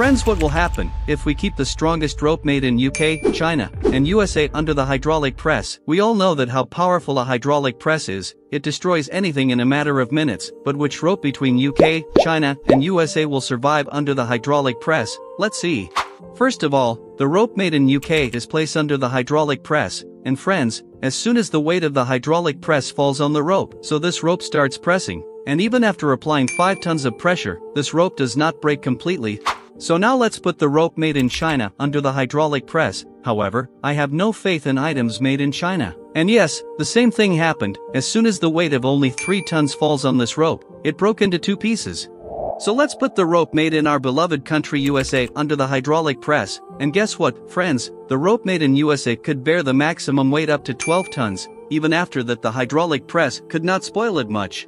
Friends what will happen, if we keep the strongest rope made in UK, China, and USA under the hydraulic press, we all know that how powerful a hydraulic press is, it destroys anything in a matter of minutes, but which rope between UK, China, and USA will survive under the hydraulic press, let's see. First of all, the rope made in UK is placed under the hydraulic press, and friends, as soon as the weight of the hydraulic press falls on the rope, so this rope starts pressing, and even after applying 5 tons of pressure, this rope does not break completely, so now let's put the rope made in China under the hydraulic press, however, I have no faith in items made in China. And yes, the same thing happened, as soon as the weight of only 3 tons falls on this rope, it broke into two pieces. So let's put the rope made in our beloved country USA under the hydraulic press, and guess what, friends, the rope made in USA could bear the maximum weight up to 12 tons, even after that the hydraulic press could not spoil it much.